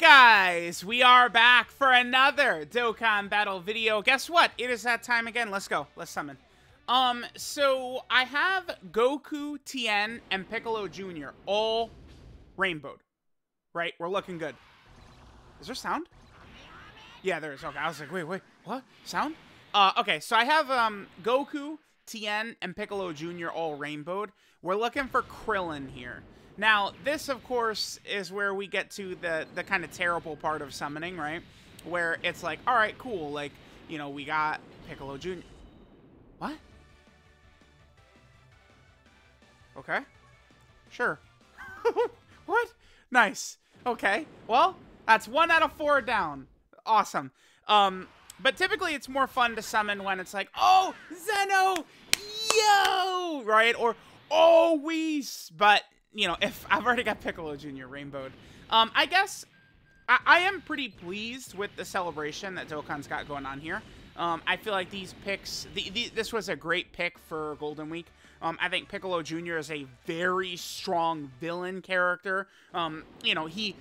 guys, we are back for another Dokkan Battle video. Guess what? It is that time again. Let's go. Let's summon. Um, so I have Goku, Tien, and Piccolo Jr. all rainbowed. Right? We're looking good. Is there sound? Yeah, there is. Okay, I was like, wait, wait, what? Sound? Uh, okay, so I have um Goku, Tien, and Piccolo Jr. all rainbowed. We're looking for Krillin here. Now, this, of course, is where we get to the, the kind of terrible part of summoning, right? Where it's like, all right, cool. Like, you know, we got Piccolo Jr. What? Okay. Sure. what? Nice. Okay. Well, that's one out of four down. Awesome. Um, but typically it's more fun to summon when it's like, oh, Zeno, yo, right? Or, oh, Whis. But you know, if I've already got Piccolo Jr. rainbowed, um, I guess I, I am pretty pleased with the celebration that Dokkan's got going on here. Um, I feel like these picks, the, the, this was a great pick for Golden Week. Um, I think Piccolo Jr. is a very strong villain character. Um, you know, he,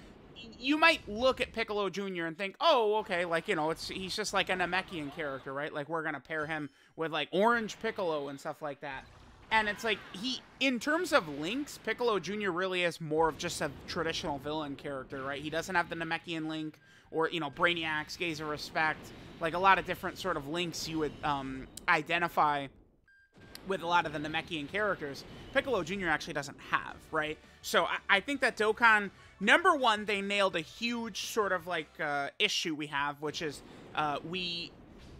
you might look at Piccolo Jr. and think, oh, okay, like, you know, it's he's just like a Namekian character, right? Like, we're going to pair him with, like, Orange Piccolo and stuff like that. And it's like he, in terms of links, Piccolo Jr. really is more of just a traditional villain character, right? He doesn't have the Namekian link or you know Brainiac's Gaze of Respect, like a lot of different sort of links you would um, identify with a lot of the Namekian characters. Piccolo Jr. actually doesn't have, right? So I, I think that Dokkan, number one, they nailed a huge sort of like uh, issue we have, which is uh, we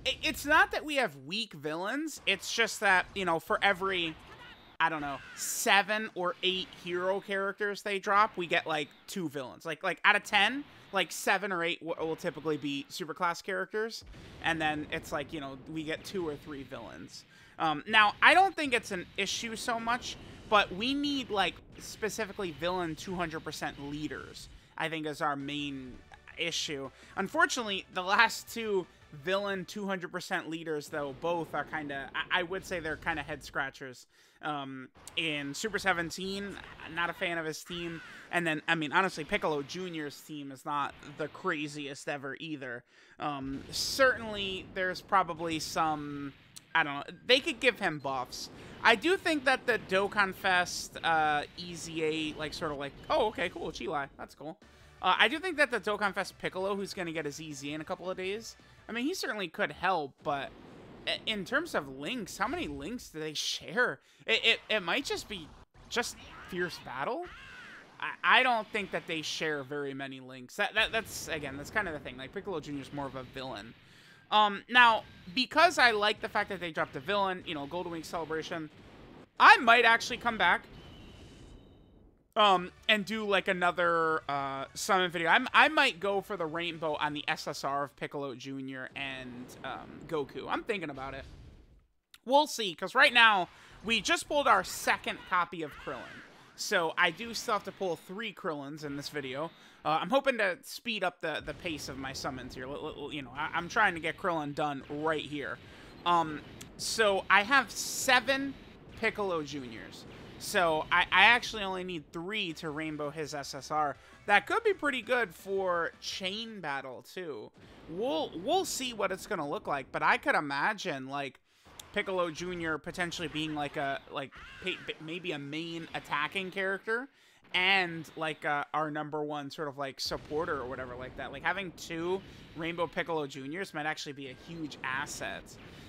it's not that we have weak villains. It's just that, you know, for every, I don't know, seven or eight hero characters they drop, we get like two villains. Like, like out of 10, like seven or eight will typically be super class characters. And then it's like, you know, we get two or three villains. Um, now, I don't think it's an issue so much, but we need like specifically villain 200% leaders, I think is our main issue. Unfortunately, the last two villain 200% leaders, though, both are kind of, I, I, would say they're kind of head scratchers. Um, in Super 17, not a fan of his team. And then, I mean, honestly, Piccolo Jr.'s team is not the craziest ever either. Um, certainly, there's probably some, I don't know, they could give him buffs. I do think that the Dokkan Fest uh, EZA, like, sort of like, oh, okay, cool, Chilai, that's cool. Uh, I do think that the Dokkan Fest Piccolo, who's going to get his EZ in a couple of days, I mean, he certainly could help, but in terms of links, how many links do they share? It, it, it might just be just Fierce Battle. I, I don't think that they share very many links. That, that That's, again, that's kind of the thing. Like, Piccolo Jr. is more of a villain. Um, now, because I like the fact that they dropped a villain, you know, Golden Week celebration, I might actually come back um, and do like another uh, summon video. I'm, I might go for the rainbow on the SSR of Piccolo Jr. and um, Goku. I'm thinking about it. We'll see, because right now we just pulled our second copy of Krillin. So I do still have to pull three Krillins in this video. Uh, I'm hoping to speed up the, the pace of my summons here. You know, I, am trying to get Krillin done right here. Um, so I have seven Piccolo Juniors. So I, I actually only need three to rainbow his SSR. That could be pretty good for chain battle too. We'll we'll see what it's gonna look like, but I could imagine like Piccolo Jr. potentially being like a like maybe a main attacking character and like uh, our number one sort of like supporter or whatever like that. Like having two Rainbow Piccolo Juniors might actually be a huge asset.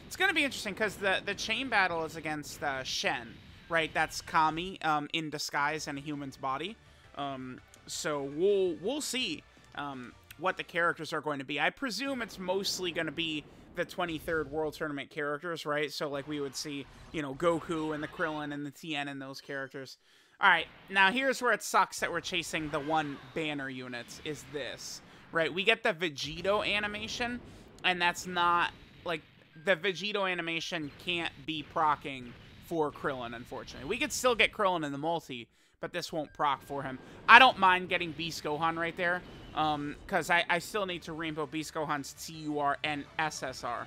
It's gonna be interesting because the the chain battle is against uh, Shen right? That's Kami um, in disguise in a human's body. Um, so we'll we'll see um, what the characters are going to be. I presume it's mostly going to be the 23rd World Tournament characters, right? So like we would see, you know, Goku and the Krillin and the Tien and those characters. All right, now here's where it sucks that we're chasing the one banner units. Is this right? We get the Vegito animation, and that's not like the Vegito animation can't be procking for Krillin, unfortunately. We could still get Krillin in the multi, but this won't proc for him. I don't mind getting Beast Gohan right there, because um, I, I still need to Rainbow Beast Gohan's TUR and SSR. Uh,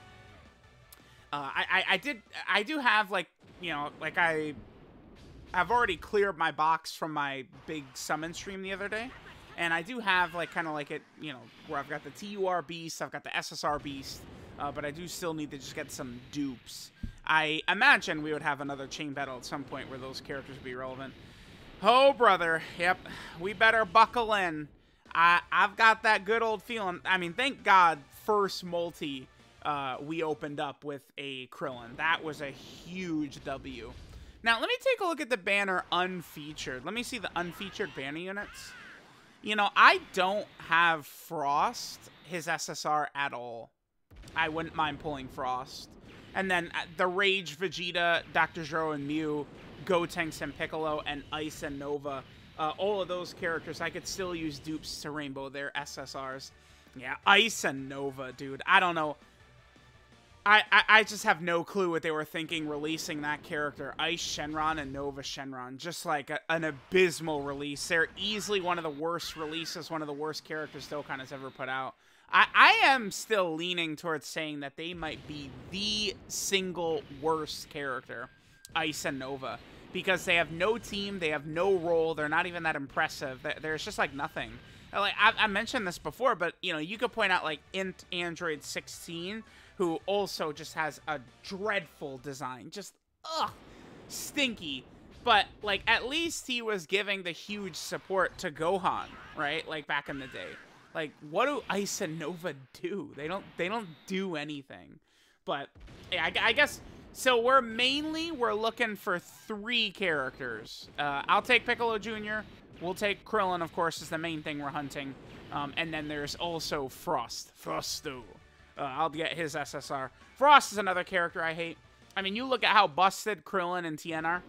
I, I, I did I do have like you know like I I've already cleared my box from my big summon stream the other day. And I do have like kind of like it, you know, where I've got the TUR Beast, I've got the SSR Beast, uh, but I do still need to just get some dupes. I imagine we would have another chain battle at some point where those characters would be relevant. Oh, brother. Yep. We better buckle in. I, I've got that good old feeling. I mean, thank God, first multi, uh, we opened up with a Krillin. That was a huge W. Now, let me take a look at the banner unfeatured. Let me see the unfeatured banner units. You know, I don't have Frost, his SSR, at all. I wouldn't mind pulling Frost. And then uh, the Rage, Vegeta, Dr. Gero, and Myuu, Gotenks and Piccolo, and Ice and Nova. Uh, all of those characters, I could still use dupes to Rainbow their SSRs. Yeah, Ice and Nova, dude. I don't know. I, I, I just have no clue what they were thinking releasing that character. Ice Shenron and Nova Shenron. Just like a, an abysmal release. They're easily one of the worst releases, one of the worst characters Dokkan has ever put out. I, I am still leaning towards saying that they might be the single worst character, Ice and Nova, because they have no team, they have no role, they're not even that impressive. There's just like nothing. Like I, I mentioned this before, but you know you could point out like Int Android 16, who also just has a dreadful design, just ugh, stinky. But like at least he was giving the huge support to Gohan, right? Like back in the day. Like, what do Ice and Nova do? They don't. They don't do anything. But yeah, I, I guess. So we're mainly we're looking for three characters. Uh, I'll take Piccolo Jr. We'll take Krillin, of course, is the main thing we're hunting. Um, and then there's also Frost. Frosto. Uh, I'll get his SSR. Frost is another character I hate. I mean, you look at how busted Krillin and Tien are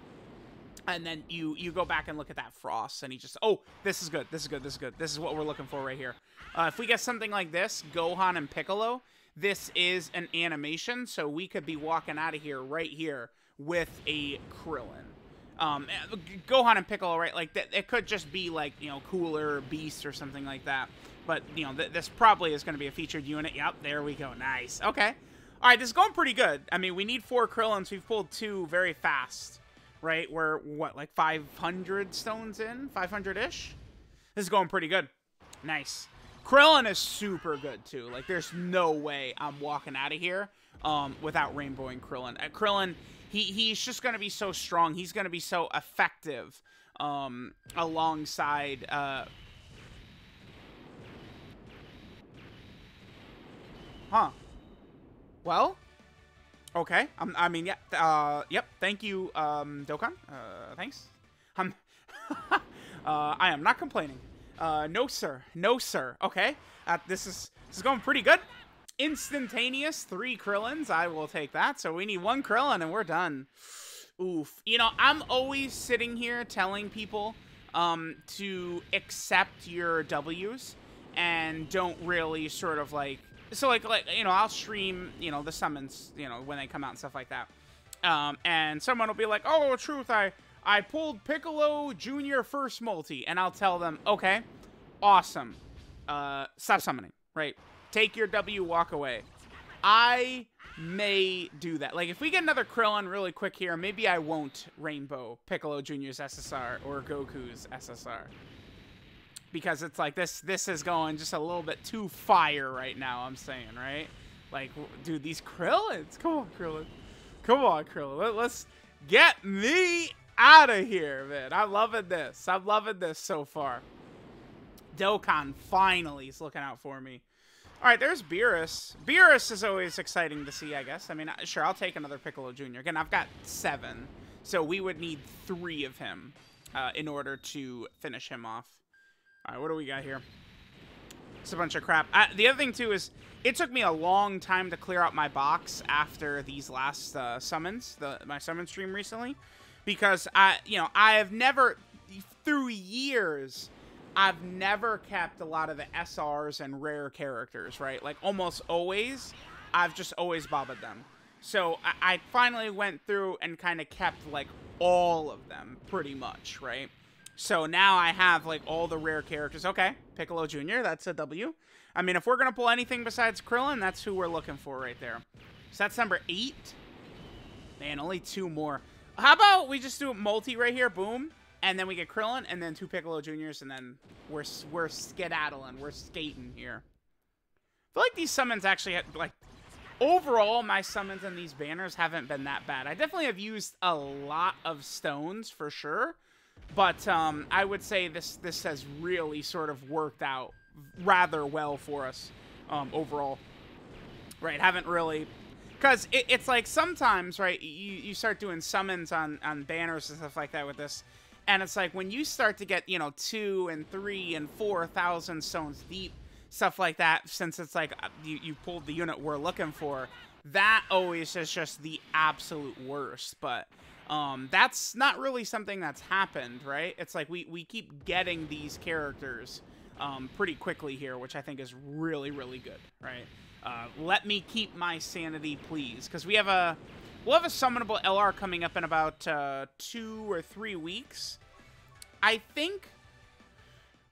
and then you you go back and look at that frost and he just oh this is good this is good this is good. This is what we're looking for right here. Uh, if we get something like this gohan and piccolo this is an animation so we could be walking out of here right here with a krillin. Um, eh, gohan and piccolo right like that it could just be like you know cooler beast or something like that but you know th this probably is going to be a featured unit. Yep there we go nice okay. All right this is going pretty good. I mean we need four krillins. We've pulled two very fast right? We're, what, like 500 stones in? 500-ish? This is going pretty good. Nice. Krillin is super good, too. Like, there's no way I'm walking out of here um, without rainbowing Krillin. Uh, Krillin, he, he's just going to be so strong. He's going to be so effective um, alongside... Uh... Huh. Well, Okay. Um, I mean, yeah. Uh, yep. Thank you, um, Dokkan. Uh, thanks. I'm. uh, I am not complaining. Uh, no sir. No sir. Okay. Uh, this is this is going pretty good. Instantaneous three Krillins. I will take that. So we need one Krillin and we're done. Oof. You know, I'm always sitting here telling people um, to accept your W's and don't really sort of like so like like you know I'll stream you know the summons you know when they come out and stuff like that, um, and someone will be like, oh truth I I pulled Piccolo Junior first multi, and I'll tell them okay, awesome, uh, stop summoning, right? Take your W, walk away. I may do that. Like, if we get another Krillin really quick here, maybe I won't Rainbow Piccolo Jr.'s SSR or Goku's SSR because it's like this this is going just a little bit too fire right now i'm saying right like dude these krillins come on krillin come on krillin Let, let's get me out of here man i'm loving this i'm loving this so far dokkan finally is looking out for me all right, there's Beerus. Beerus is always exciting to see, I guess. I mean, sure, I'll take another Piccolo Jr. Again, I've got seven, so we would need three of him uh, in order to finish him off. All right, what do we got here? It's a bunch of crap. I, the other thing, too, is it took me a long time to clear out my box after these last uh, summons, the, my summon stream recently. Because, I, you know, I have never, through years, I've never kept a lot of the SRs and rare characters, right? Like, almost always, I've just always bobbed them. So, I, I finally went through and kind of kept, like, all of them, pretty much, right? So now I have, like, all the rare characters. Okay, Piccolo Jr., that's a W. I mean, if we're going to pull anything besides Krillin, that's who we're looking for right there. So that's number eight. Man, only two more. How about we just do a multi right here, boom, and then we get Krillin, and then two Piccolo Juniors, and then we're we're skedaddling, we're skating here. I feel like these summons actually had, like overall my summons and these banners haven't been that bad. I definitely have used a lot of stones for sure, but um, I would say this this has really sort of worked out rather well for us um, overall. Right, haven't really because it, it's like sometimes right you, you start doing summons on on banners and stuff like that with this and it's like when you start to get you know two and three and four thousand stones deep stuff like that since it's like uh, you, you pulled the unit we're looking for that always is just the absolute worst but um, that's not really something that's happened right? It's like we, we keep getting these characters um, pretty quickly here which i think is really really good right? Uh, let me keep my sanity please. Because we have a we'll have a summonable lr coming up in about uh, two or three weeks. I think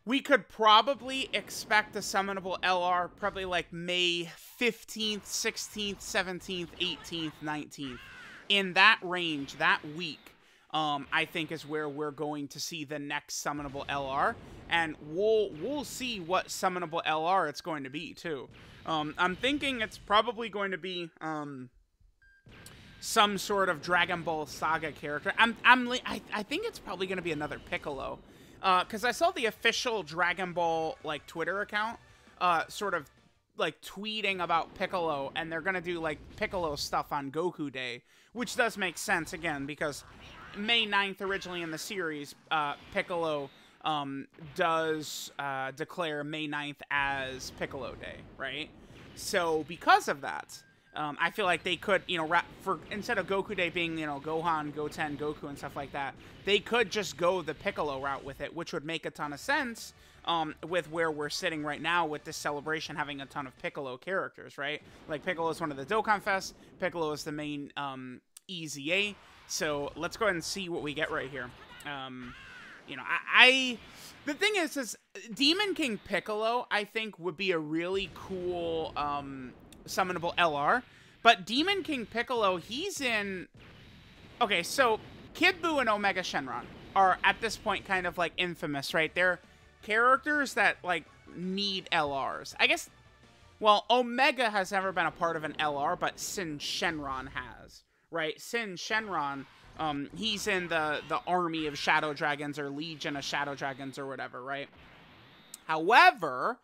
we could probably expect a summonable LR probably like May 15th, 16th, 17th, 18th, 19th. In that range, that week, um, I think is where we're going to see the next summonable LR. And we'll we'll see what summonable LR it's going to be too. Um, I'm thinking it's probably going to be um, some sort of Dragon Ball Saga character. I'm I'm I, I think it's probably going to be another Piccolo because uh, I saw the official Dragon Ball like Twitter account, uh, sort of like tweeting about Piccolo, and they're gonna do like Piccolo stuff on Goku Day, which does make sense again because May 9th originally in the series, uh, Piccolo um, does uh, declare May 9th as Piccolo Day, right? So because of that, um, I feel like they could, you know, for instead of Goku Day being, you know, Gohan, Goten, Goku, and stuff like that, they could just go the Piccolo route with it, which would make a ton of sense um, with where we're sitting right now with this celebration having a ton of Piccolo characters, right? Like Piccolo is one of the Dokkan Fest, Piccolo is the main um, EZA. So let's go ahead and see what we get right here. Um, you know, I, I the thing is, is Demon King Piccolo, I think, would be a really cool um, summonable LR. But Demon King Piccolo, he's in... Okay, so Kid Buu and Omega Shenron are at this point kind of like infamous, right? They're characters that like need LRs. I guess, well, Omega has never been a part of an LR, but Sin Shenron has, right? Sin Shenron, um, he's in the, the army of Shadow Dragons or Legion of Shadow Dragons or whatever, right? However,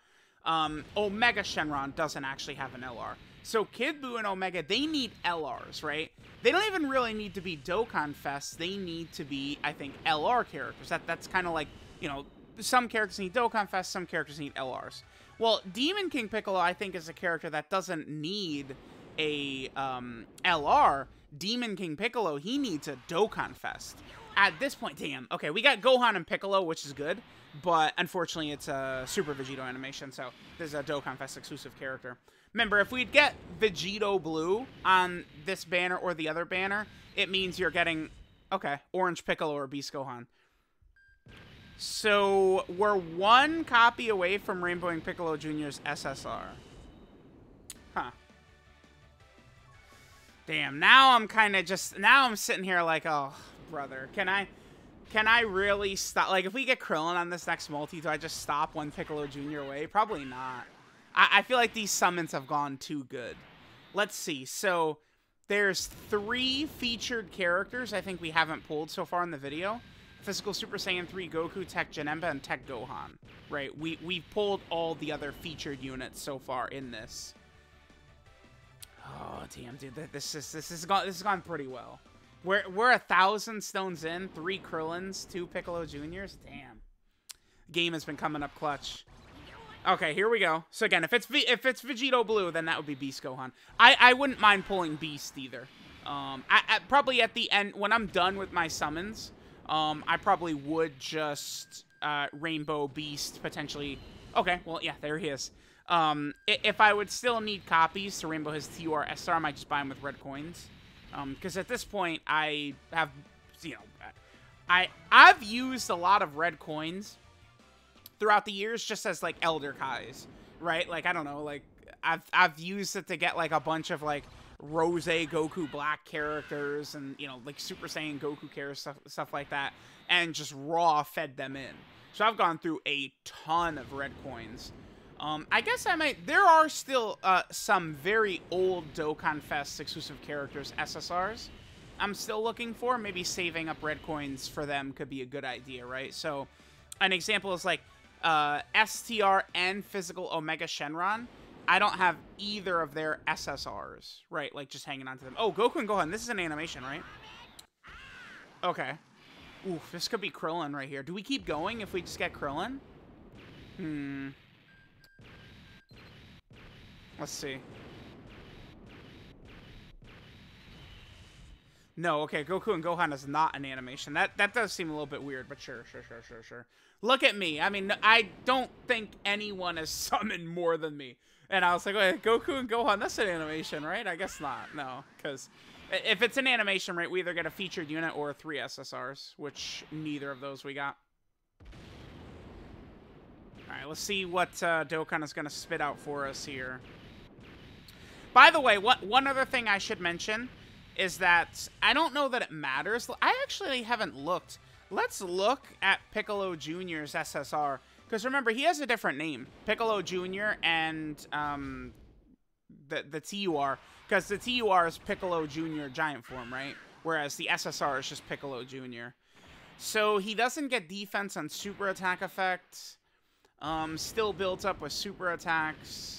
um, Omega Shenron doesn't actually have an LR. So Kid Buu and Omega, they need LRs, right? They don't even really need to be Dokkan Fest. They need to be, I think, LR characters. That That's kind of like, you know, some characters need Dokkan Fest, some characters need LRs. Well, Demon King Piccolo, I think, is a character that doesn't need a um, LR. Demon King Piccolo, he needs a Dokkan Fest. At this point, damn. Okay, we got Gohan and Piccolo, which is good. But unfortunately, it's a Super Vegito animation, so this is a Dokkan Fest exclusive character. Remember, if we'd get Vegito Blue on this banner or the other banner, it means you're getting, okay, Orange Piccolo or Beast Gohan. So we're one copy away from Rainbow Piccolo Jr.'s SSR. Huh. Damn, now I'm kind of just, now I'm sitting here like, oh, brother, can I, can I really stop? Like, if we get Krillin on this next multi, do I just stop one Piccolo Jr. away? Probably not. I, I feel like these summons have gone too good. Let's see. So, there's three featured characters I think we haven't pulled so far in the video. Physical Super Saiyan 3 Goku, Tech Janemba, and Tech Gohan. Right, we, we've pulled all the other featured units so far in this. Oh, damn, dude. This, is, this, has gone, this has gone pretty well. We're we're a thousand stones in, three Krillins, two Piccolo Juniors. Damn, game has been coming up clutch. Okay, here we go. So again, if it's v if it's Vegito Blue, then that would be Beast Gohan. I I wouldn't mind pulling Beast either. Um, I, I, probably at the end when I'm done with my summons, um, I probably would just uh, Rainbow Beast potentially. Okay, well yeah, there he is. Um, if I would still need copies to Rainbow his TUR SR, I might just buy him with red coins. Because um, at this point, I have, you know, I I've used a lot of red coins throughout the years just as like Elder Kais, right? Like I don't know, like I've I've used it to get like a bunch of like Rose Goku Black characters and you know like Super Saiyan Goku characters stuff stuff like that. and just raw fed them in. So I've gone through a ton of red coins. Um, I guess I might. There are still uh, some very old Dokkan Fest exclusive characters, SSRs. I'm still looking for. Maybe saving up red coins for them could be a good idea, right? So, an example is like uh, STR and Physical Omega Shenron. I don't have either of their SSRs, right? Like just hanging on to them. Oh, Goku and Gohan. This is an animation, right? Okay. Oof, this could be Krillin right here. Do we keep going if we just get Krillin? Hmm. Let's see. No, okay, Goku and Gohan is not an animation. That that does seem a little bit weird, but sure, sure, sure, sure, sure. Look at me. I mean, I don't think anyone has summoned more than me. And I was like, wait, Goku and Gohan, that's an animation, right? I guess not. No, because if it's an animation, right, we either get a featured unit or three SSRs, which neither of those we got. All right, let's see what uh, Dokkan is going to spit out for us here. By the way, what one other thing I should mention is that I don't know that it matters. I actually haven't looked. Let's look at Piccolo Jr.'s SSR. Because remember, he has a different name. Piccolo Jr. and um, the, the TUR. Because the TUR is Piccolo Jr. Giant Form, right? Whereas the SSR is just Piccolo Jr. So he doesn't get defense on super attack effects. Um, still builds up with super attacks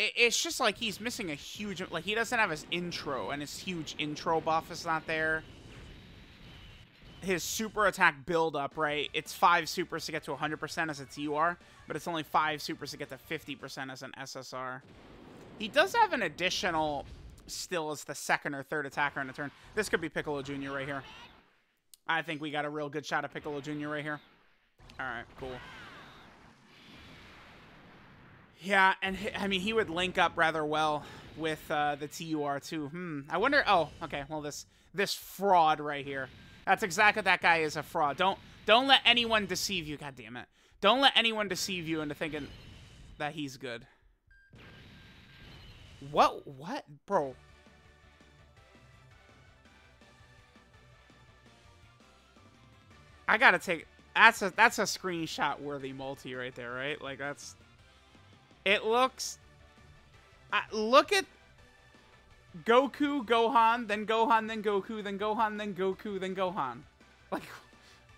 it's just like he's missing a huge... Like, he doesn't have his intro, and his huge intro buff is not there. His super attack build-up, right? It's five supers to get to 100% as a TUR, but it's only five supers to get to 50% as an SSR. He does have an additional still as the second or third attacker in a turn. This could be Piccolo Jr. right here. I think we got a real good shot at Piccolo Jr. right here. All right, cool. Yeah, and I mean, he would link up rather well with uh, the TUR too. Hmm. I wonder. Oh, okay. Well, this this fraud right here. That's exactly that guy is a fraud. Don't don't let anyone deceive you. God damn it. Don't let anyone deceive you into thinking that he's good. What? What, bro? I gotta take. That's a that's a screenshot worthy multi right there, right? Like that's it looks... Uh, look at Goku, Gohan, then Gohan, then Goku, then Gohan, then Goku, then Gohan. Like,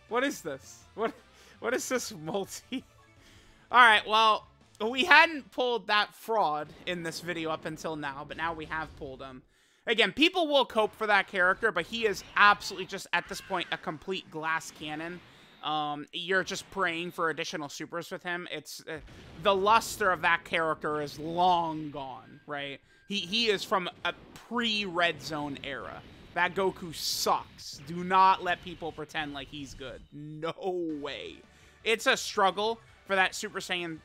what is this? What, what is this multi? Alright, well, we hadn't pulled that fraud in this video up until now, but now we have pulled him. Again, people will cope for that character, but he is absolutely just, at this point, a complete glass cannon. Um, you're just praying for additional supers with him. It's uh, the luster of that character is long gone, right? He he is from a pre-Red Zone era. That Goku sucks. Do not let people pretend like he's good. No way. It's a struggle for that Super Saiyan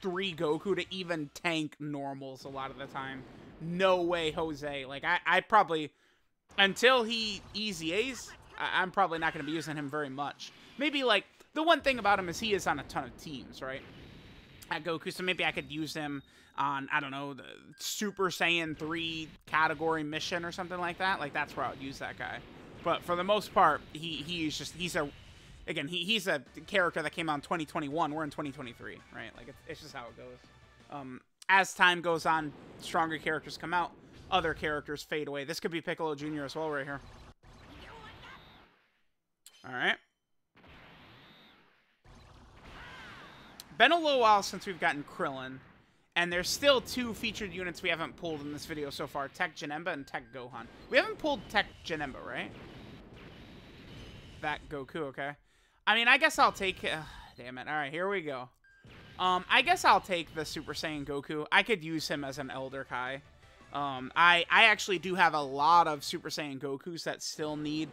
3 Goku to even tank normals a lot of the time. No way, Jose. Like, I, I probably, until he easy A's, I, I'm probably not going to be using him very much. Maybe, like, the one thing about him is he is on a ton of teams, right? At Goku, so maybe I could use him on, I don't know, the Super Saiyan 3 category mission or something like that. Like, that's where I would use that guy. But for the most part, he he's just, he's a, again, he, he's a character that came out in 2021. We're in 2023, right? Like, it's, it's just how it goes. Um, as time goes on, stronger characters come out, other characters fade away. This could be Piccolo Jr. as well right here. All right. Been a little while since we've gotten Krillin, and there's still two featured units we haven't pulled in this video so far, Tech Janemba and Tech Gohan. We haven't pulled Tech Janemba, right? That Goku, okay. I mean, I guess I'll take... Uh, damn it. All right, here we go. Um, I guess I'll take the Super Saiyan Goku. I could use him as an Elder Kai. Um, I, I actually do have a lot of Super Saiyan Gokus that still need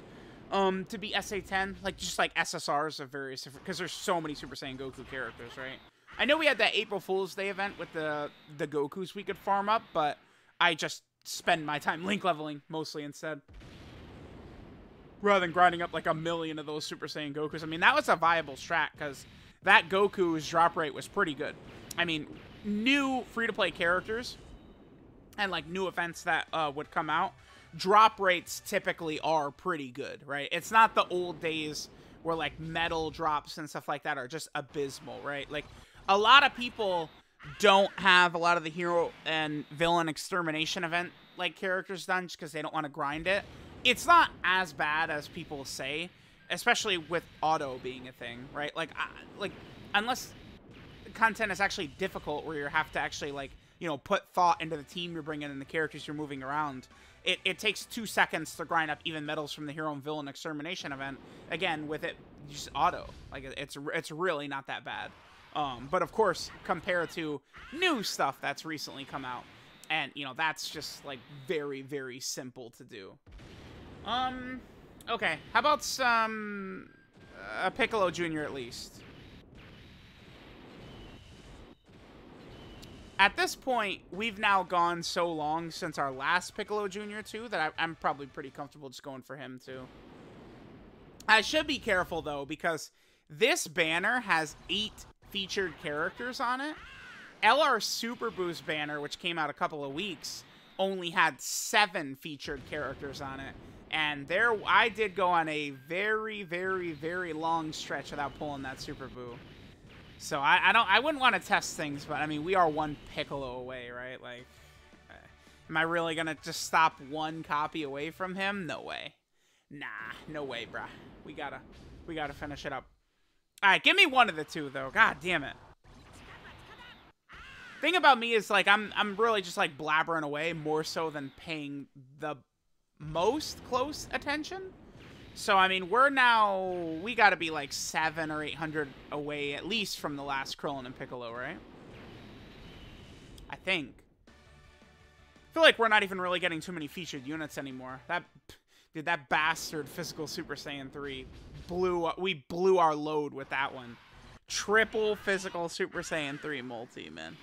um, to be SA10, like just like SSRs of various different, because there's so many Super Saiyan Goku characters, right? I know we had that April Fool's Day event with the the Gokus we could farm up, but I just spend my time link leveling mostly instead. Rather than grinding up like a million of those Super Saiyan Gokus. I mean, that was a viable strat because that Goku's drop rate was pretty good. I mean, new free-to-play characters and like new events that uh, would come out drop rates typically are pretty good, right? It's not the old days where like metal drops and stuff like that are just abysmal, right? Like a lot of people don't have a lot of the hero and villain extermination event like characters done just because they don't want to grind it. It's not as bad as people say, especially with auto being a thing, right? Like, I, like unless content is actually difficult where you have to actually like you know put thought into the team you're bringing and the characters you're moving around. It, it takes two seconds to grind up even medals from the hero and villain extermination event. Again, with it just auto, like it's it's really not that bad. Um, but of course, compared to new stuff that's recently come out, and you know that's just like very very simple to do. Um, okay, how about some a Piccolo Junior at least? At this point, we've now gone so long since our last Piccolo Jr. too that I, I'm probably pretty comfortable just going for him too. I should be careful though because this banner has eight featured characters on it. LR Super Buu's banner, which came out a couple of weeks, only had seven featured characters on it. And there, I did go on a very, very, very long stretch without pulling that Super Buu. So I, I don't, I wouldn't want to test things, but I mean, we are one Piccolo away, right? Like, uh, am I really gonna just stop one copy away from him? No way. Nah, no way, bruh. We gotta, we gotta finish it up. All right, give me one of the two though. God damn it. Thing about me is like I'm I'm really just like blabbering away more so than paying the most close attention. So I mean, we're now we got to be like seven or eight hundred away at least from the last Krillin and Piccolo, right? I think. I feel like we're not even really getting too many featured units anymore. That dude, that bastard physical Super Saiyan three blew we blew our load with that one. Triple physical Super Saiyan 3 multi, man.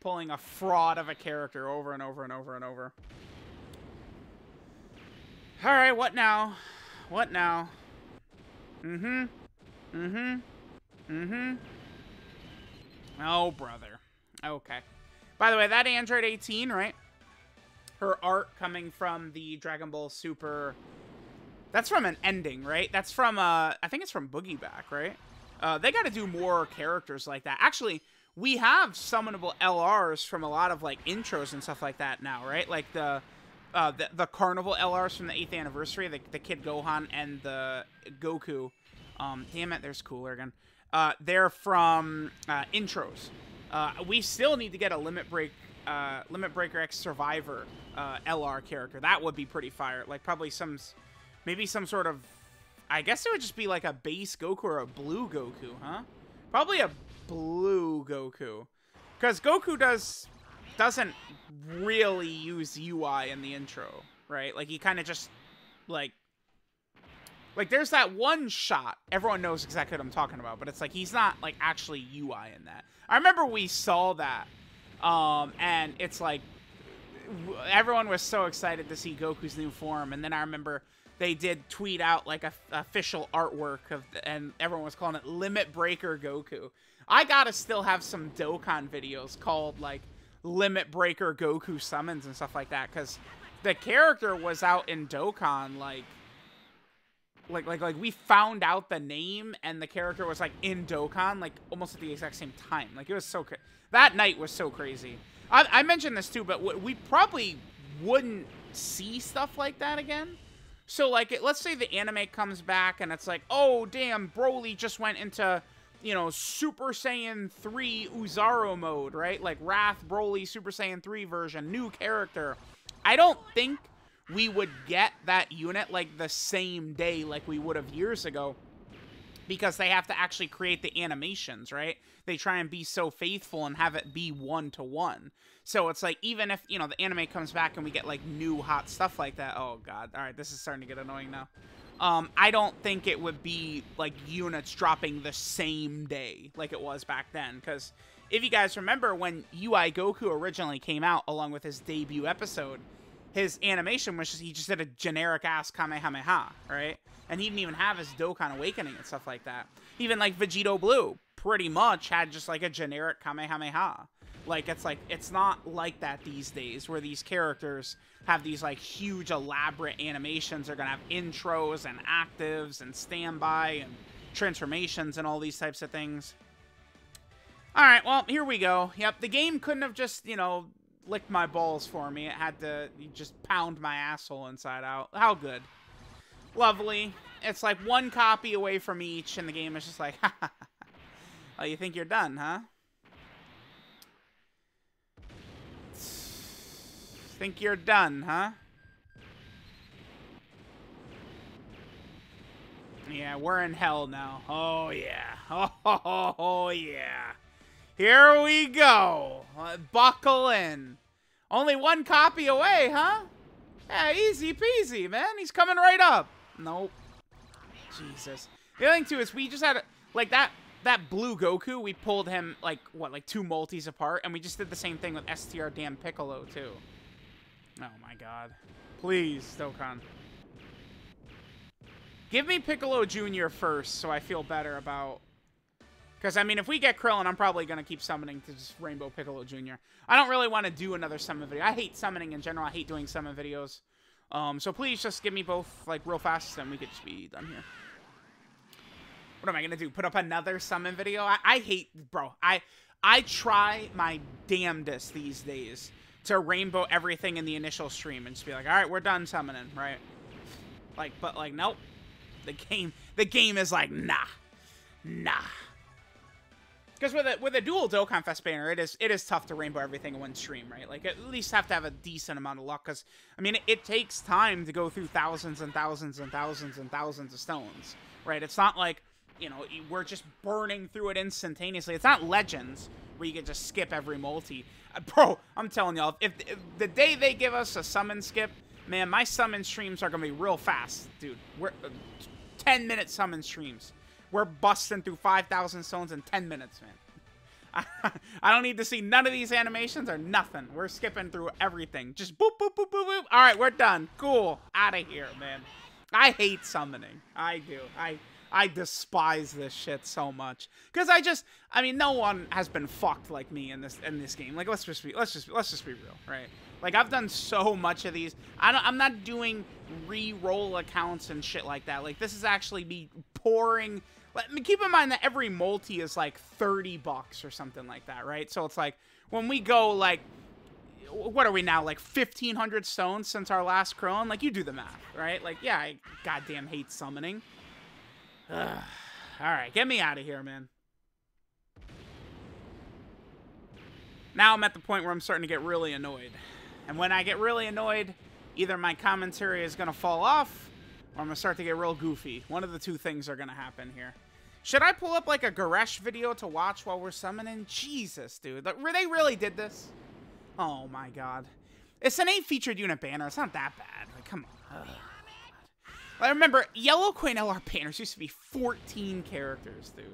Pulling a fraud of a character over and over and over and over. Alright, what now? What now? Mm-hmm. Mm-hmm. Mm-hmm. Oh, brother. Okay. By the way, that Android 18, right? Her art coming from the Dragon Ball Super that's from an ending, right? That's from, uh, I think it's from Boogie Back, right? Uh, they got to do more characters like that. Actually, we have summonable LRs from a lot of, like, intros and stuff like that now, right? Like the, uh, the, the Carnival LRs from the 8th anniversary, the, the Kid Gohan and the Goku. Um, damn it, there's Cooler again. Uh, they're from, uh, intros. Uh, we still need to get a Limit Break, uh, Limit Breaker X Survivor, uh, LR character. That would be pretty fire. Like, probably some Maybe some sort of... I guess it would just be like a base Goku or a blue Goku, huh? Probably a blue Goku. Because Goku does... Doesn't really use UI in the intro, right? Like, he kind of just, like... Like, there's that one shot. Everyone knows exactly what I'm talking about. But it's like, he's not, like, actually UI in that. I remember we saw that. Um, and it's like... Everyone was so excited to see Goku's new form. And then I remember they did tweet out like a official artwork of, and everyone was calling it Limit Breaker Goku. I gotta still have some Dokkan videos called like Limit Breaker Goku summons and stuff like that because the character was out in Dokkan like like like like we found out the name and the character was like in Dokkan like almost at the exact same time. Like it was so that night was so crazy. I, I mentioned this too, but we probably wouldn't see stuff like that again so, like, it, let's say the anime comes back and it's like, oh, damn, Broly just went into, you know, Super Saiyan 3 Oozaru mode, right? Like, Wrath Broly Super Saiyan 3 version, new character. I don't think we would get that unit, like, the same day like we would have years ago because they have to actually create the animations, right? They try and be so faithful and have it be one to one. So it's like even if you know the anime comes back and we get like new hot stuff like that. Oh god, all right, this is starting to get annoying now. Um, I don't think it would be like units dropping the same day like it was back then. Because if you guys remember when UI Goku originally came out along with his debut episode, his animation was just he just did a generic ass Kamehameha, right? And he didn't even have his Dokkan Awakening and stuff like that. Even like Vegito Blue pretty much had just like a generic Kamehameha. Like it's like it's not like that these days where these characters have these like huge elaborate animations. They're gonna have intros and actives and standby and transformations and all these types of things. Alright, well, here we go. Yep, the game couldn't have just, you know, licked my balls for me. It had to just pound my asshole inside out. How good. Lovely. It's like one copy away from each, and the game is just like, oh, you think you're done, huh? Think you're done, huh? Yeah, we're in hell now. Oh, yeah. Oh, oh, oh yeah. Here we go. Uh, buckle in. Only one copy away, huh? Yeah, easy peasy, man. He's coming right up. Nope. Jesus. The other thing, too, is we just had, a, like, that that blue Goku, we pulled him, like, what, like two multis apart, and we just did the same thing with STR damn Piccolo, too. Oh, my God. Please, Dokkan. Give me Piccolo Jr. first, so I feel better about... Because, I mean, if we get Krillin, I'm probably going to keep summoning to just Rainbow Piccolo Jr. I don't really want to do another summon video. I hate summoning in general. I hate doing summon videos. Um, so please just give me both, like, real fast, and we could just be done here. What am I going to do? Put up another summon video? I, I hate... Bro, I, I try my damnedest these days to rainbow everything in the initial stream and just be like, all right, we're done summoning, right? Like, but like, nope. The game, the game is like, nah, nah. Because with a with a dual Dokkan Fest banner, it is it is tough to rainbow everything in one stream, right? Like at least have to have a decent amount of luck. Because I mean, it, it, takes time to go through thousands and thousands and thousands and thousands of stones, right? It's not like you know we're just burning through it instantaneously. It's not Legends where you can just skip every multi. Bro, I'm telling y'all, if, if, the day they give us a summon skip, man, my summon streams are gonna be real fast, dude. We're uh, 10 minute summon streams. We're busting through 5,000 stones in 10 minutes, man. I don't need to see none of these animations or nothing. We're skipping through everything. Just boop, boop, boop, boop, boop. All right, we're done. Cool. Out of here, man. I hate summoning. I do. I I despise this shit so much because I just, I mean, no one has been fucked like me in this in this game. Like, let's just be, let's just, let's just be real, right? Like, I've done so much of these. I don't, I'm not doing re-roll accounts and shit like that. Like, this is actually me pouring. Let me keep in mind that every multi is like 30 bucks or something like that, right? So it's like when we go like what are we now like 1500 stones since our last Krillin? Like you do the math, right? Like yeah, I goddamn hate summoning. Ugh. All right, get me out of here, man. Now I'm at the point where I'm starting to get really annoyed. And when I get really annoyed, either my commentary is going to fall off, or I'm going to start to get real goofy. One of the two things are going to happen here. Should I pull up, like, a Goresh video to watch while we're summoning? Jesus, dude. They really did this? Oh, my God. It's an 8 featured unit banner. It's not that bad. Like, come on. Ugh. I remember Yellow Queen LR banners used to be 14 characters, dude.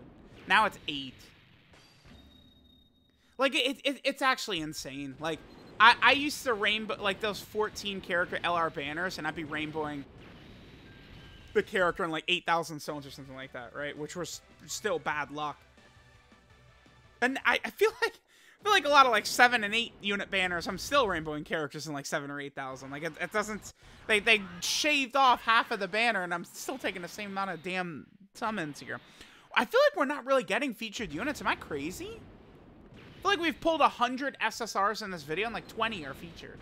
Now it's 8. Like, it, it, it's actually insane. Like, I, I used to rainbow, like, those 14 character LR banners, and I'd be rainbowing the character in, like, 8,000 stones or something like that, right? Which was still bad luck. And I, I feel like feel like a lot of like seven and eight unit banners. I'm still rainbowing characters in like seven or eight thousand. Like it, it, doesn't. They they shaved off half of the banner, and I'm still taking the same amount of damn summons here. I feel like we're not really getting featured units. Am I crazy? I feel like we've pulled a hundred SSRs in this video, and like 20 are featured.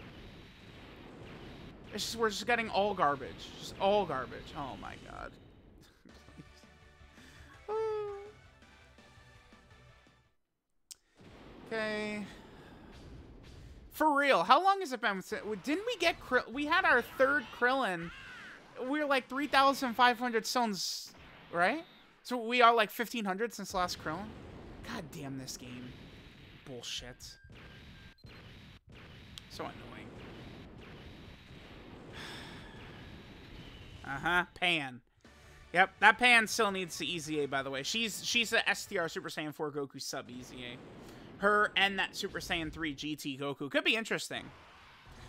It's just we're just getting all garbage, just all garbage. Oh my god. Okay. For real, how long has it been? Didn't we get Krill? We had our third Krillin. We are like 3,500 stones, right? So we are like 1,500 since last Krillin? God damn this game. Bullshit. So annoying. Uh-huh. Pan. Yep, that Pan still needs the EZA, by the way. She's she's the STR Super Saiyan 4 Goku sub EZA her and that Super Saiyan 3 GT Goku. Could be interesting.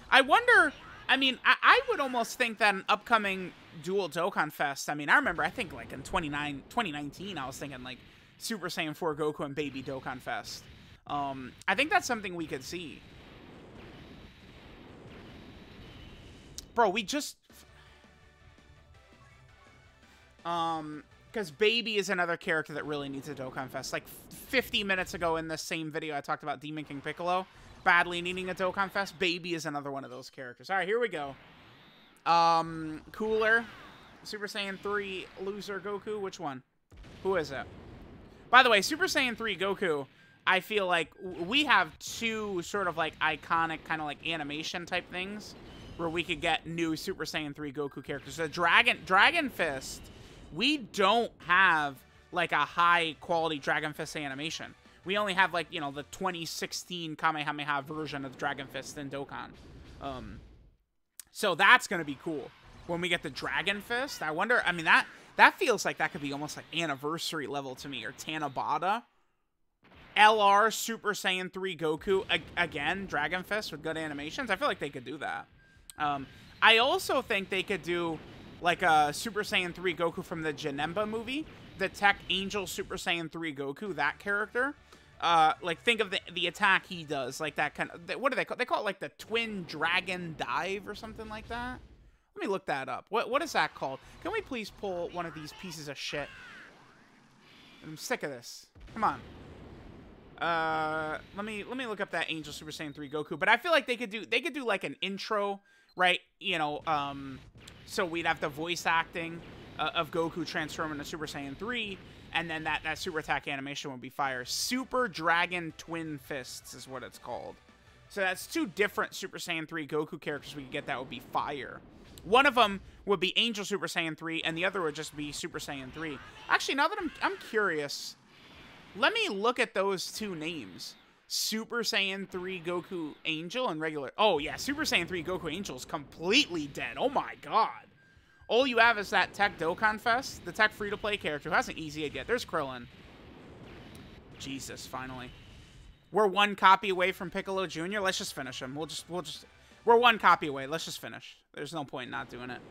I wonder, I mean, I, I would almost think that an upcoming dual Dokkan Fest, I mean, I remember, I think like in 29, 2019, I was thinking like Super Saiyan 4 Goku and Baby Dokkan Fest. Um, I think that's something we could see. Bro, we just... Um, because Baby is another character that really needs a Dokkan Fest. Like 50 minutes ago in the same video, I talked about Demon King Piccolo badly needing a Dokkan Fest. Baby is another one of those characters. All right, here we go. Um, Cooler, Super Saiyan 3, Loser, Goku. Which one? Who is it? By the way, Super Saiyan 3 Goku, I feel like we have two sort of like iconic kind of like animation type things where we could get new Super Saiyan 3 Goku characters. The Dragon Dragon Fist, we don't have like a high quality Dragon Fist animation. We only have like, you know, the 2016 Kamehameha version of Dragon Fist and Dokkan. Um, so that's going to be cool. When we get the Dragon Fist, I wonder, I mean, that that feels like that could be almost like anniversary level to me, or Tanabata. LR Super Saiyan 3 Goku, again, Dragon Fist with good animations. I feel like they could do that. Um, I also think they could do like a Super Saiyan 3 Goku from the Janemba movie, the Tech Angel Super Saiyan 3 Goku, that character. Uh, like think of the the attack he does, like that kind of. What do they call? They call it like the Twin Dragon Dive or something like that. Let me look that up. What what is that called? Can we please pull one of these pieces of shit? I'm sick of this. Come on. Uh, let me let me look up that Angel Super Saiyan 3 Goku. But I feel like they could do they could do like an intro, right? You know, um, so we'd have the voice acting uh, of Goku transforming to Super Saiyan 3, and then that, that super attack animation would be fire. Super Dragon Twin Fists is what it's called. So that's two different Super Saiyan 3 Goku characters we could get that would be fire. One of them would be Angel Super Saiyan 3, and the other would just be Super Saiyan 3. Actually, now that I'm, I'm curious, let me look at those two names. Super Saiyan 3 Goku Angel and regular... Oh, yeah, Super Saiyan 3 Goku Angel is completely dead. Oh, my God. All you have is that Tech Dokkan Fest, the Tech free-to-play character who hasn't easy yet. There's Krillin. Jesus, finally. We're one copy away from Piccolo Jr. Let's just finish him. We'll just, we'll just, we're one copy away. Let's just finish. There's no point in not doing it.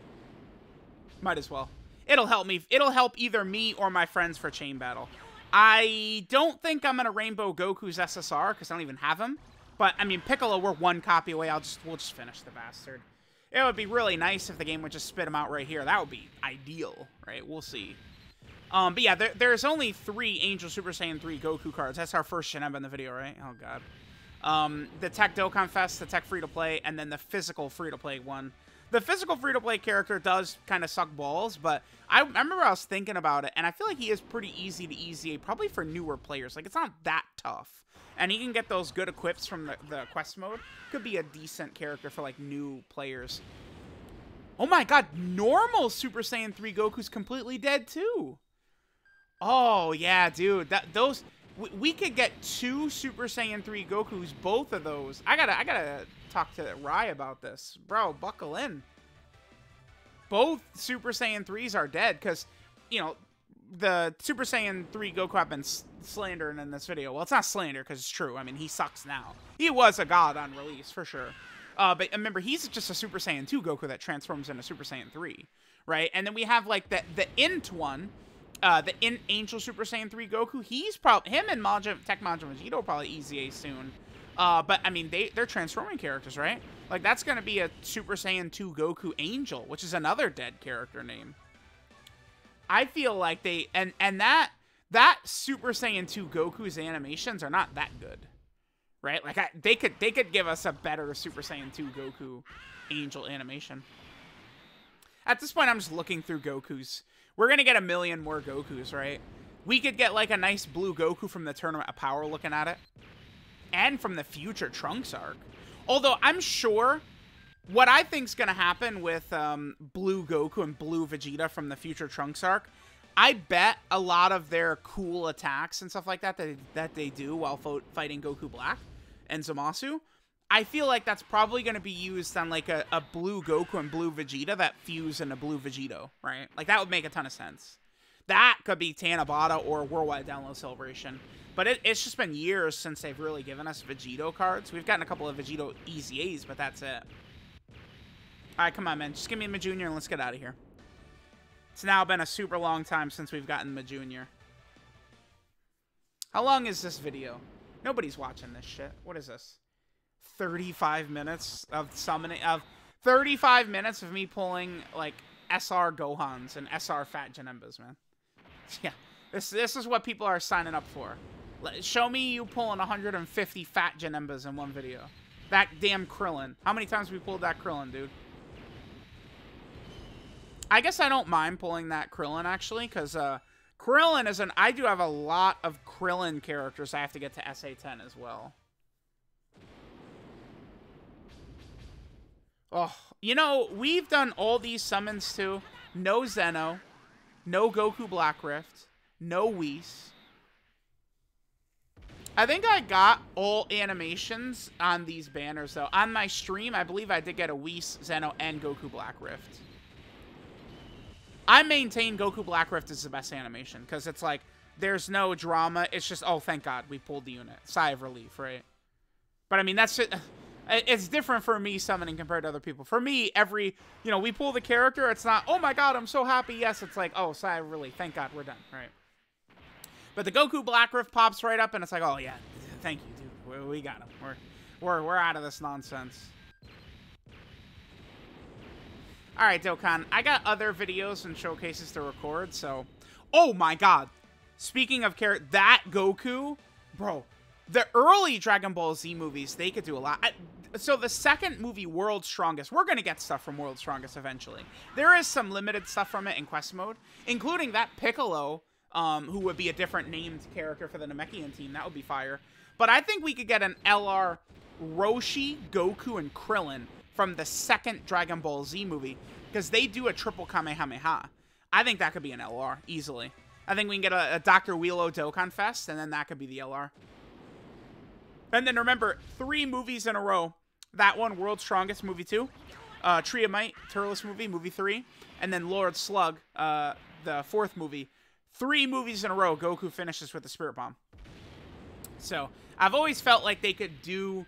Might as well. It'll help me. It'll help either me or my friends for Chain Battle. I don't think I'm going to Rainbow Goku's SSR because I don't even have him. But, I mean, Piccolo, we're one copy away. I'll just, we'll just finish the bastard. It would be really nice if the game would just spit them out right here. That would be ideal, right? We'll see. Um, but yeah, there, there's only three Angel Super Saiyan 3 Goku cards. That's our first Janemba in the video, right? Oh, God. Um, the Tech Dokkan Fest, the Tech Free-to-Play, and then the physical Free-to-Play one. The physical Free-to-Play character does kind of suck balls, but I, I remember I was thinking about it, and I feel like he is pretty easy to easy, probably for newer players. Like, it's not that tough and he can get those good equips from the, the quest mode. Could be a decent character for like new players. Oh my god, normal Super Saiyan 3 Goku's completely dead too. Oh yeah, dude, that those we, we could get two Super Saiyan 3 Gokus, both of those. I gotta I gotta talk to Rai about this, bro. Buckle in. Both Super Saiyan 3s are dead because, you know, the Super Saiyan 3 Goku I've been slandering in this video. Well, it's not slander because it's true. I mean, he sucks now. He was a god on release, for sure. Uh, but remember, he's just a Super Saiyan 2 Goku that transforms into Super Saiyan 3, right? And then we have, like, the, the Int one, uh, the Int Angel Super Saiyan 3 Goku. He's probably, him and Majin, Tech Majin Vegito probably easy A soon. Uh, but, I mean, they, they're transforming characters, right? Like, that's to be a Super Saiyan 2 Goku Angel, which is another dead character name. I feel like they and and that that Super Saiyan 2 Goku's animations are not that good. Right? Like I, they could they could give us a better Super Saiyan 2 Goku angel animation. At this point I'm just looking through Goku's. We're to get a million more Gokus, right? We could get like a nice blue Goku from the Tournament of Power looking at it. And from the future Trunks arc. Although I'm sure what I think's gonna happen with um, Blue Goku and Blue Vegeta from the future Trunks arc, I bet a lot of their cool attacks and stuff like that that, that they do while fighting Goku Black and Zamasu, I feel like that's probably going to be used on like a, a blue Goku and blue Vegeta that fuse into blue Vegito, right? Like that would make a ton of sense. That could be Tanabata or Worldwide Download Celebration. But it, it's just been years since they've really given us Vegito cards. We've gotten a couple of Vegito Easy A's, but that's it. Alright, come on, man. Just give me a Junior and let's get out of here. It's now been a super long time since we've gotten Ma Junior. How long is this video? Nobody's watching this shit. What is this? 35 minutes of summoning of 35 minutes of me pulling like SR Gohans and SR Fat Janembas, man. Yeah. This this is what people are signing up for. Show me you pulling 150 Fat Janembas in one video. That damn Krillin. How many times we pulled that Krillin, dude? I guess I don't mind pulling that Krillin, actually, because uh, Krillin is an... I do have a lot of Krillin characters I have to get to SA10 as well. Oh, you know, we've done all these summons too. No Zeno, no Goku Black Rift, no Whis. I think I got all animations on these banners, though. On my stream, I believe I did get a Whis, Zeno, and Goku Black Rift. I maintain Goku Black Rift is the best animation, because it's like, there's no drama. It's just, oh, thank God, we pulled the unit. Sigh of relief, right? But, I mean, that's it. It's different for me summoning compared to other people. For me, every, you know, we pull the character, it's not, oh my god, I'm so happy, yes. It's like, oh, sigh relief. Thank God, we're done, right? But the Goku Black Rift pops right up, and it's like, oh, yeah, thank you, dude. We, got him. We're, we're, we're out of this nonsense. All right, Dokkan. I got other videos and showcases to record, so... Oh, my God. Speaking of character, that Goku... Bro, the early Dragon Ball Z movies, they could do a lot. I, so the second movie, World's Strongest, we're to get stuff from World's Strongest eventually. There is some limited stuff from it in quest mode, including that Piccolo um, who would be a different named character for the Namekian team. That would be fire. But I think we could get an LR Roshi, Goku, and Krillin from the second Dragon Ball Z movie because they do a triple Kamehameha. I think that could be an LR easily. I think we can get a, a Dr. Wheelo Dokkan Fest, and then that could be the LR. And then remember, three movies in a row. That one, World's Strongest, movie two. Uh, Might, Turles movie, movie three. And then Lord Slug, uh, the fourth movie, three movies in a row, Goku finishes with the Spirit Bomb. So I've always felt like they could do.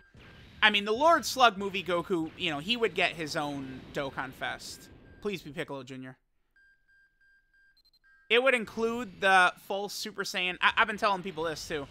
I mean, the Lord Slug movie, Goku, you know, he would get his own Dokkan Fest. Please be Piccolo Jr. It would include the full Super Saiyan. I- have been telling people this too.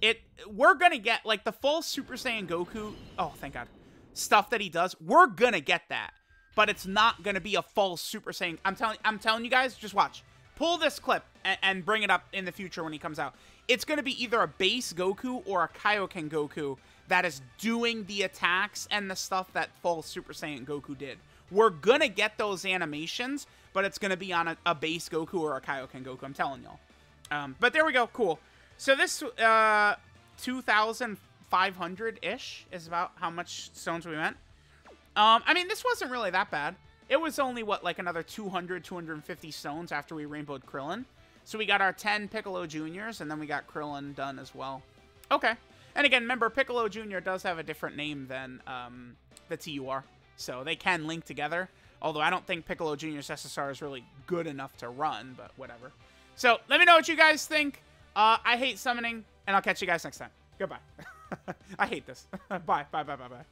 It we're gonna get like the full Super Saiyan Goku. Oh, thank God, stuff that he does. We're gonna get that, but it's not gonna be a full Super Saiyan. I'm telling. I'm telling you guys. Just watch pull this clip and, and bring it up in the future when he comes out. It's to be either a base Goku or a Kaioken Goku that is doing the attacks and the stuff that full Super Saiyan Goku did. We're to get those animations, but it's to be on a, a, base Goku or a Kaioken Goku. I'm telling y'all. Um, but there we go. Cool. So this uh, 2,500-ish is about how much stones we went. Um, I mean, this wasn't really that bad. It was only, what, like another 200, 250 stones after we rainbowed Krillin. So we got our 10 Piccolo Juniors, and then we got Krillin done as well. Okay. And again, remember, Piccolo Jr. does have a different name than um, the TUR. So they can link together. Although I don't think Piccolo Jr.'s SSR is really good enough to run, but whatever. So let me know what you guys think. Uh, I hate summoning, and I'll catch you guys next time. Goodbye. I hate this. bye, bye, bye, bye, bye.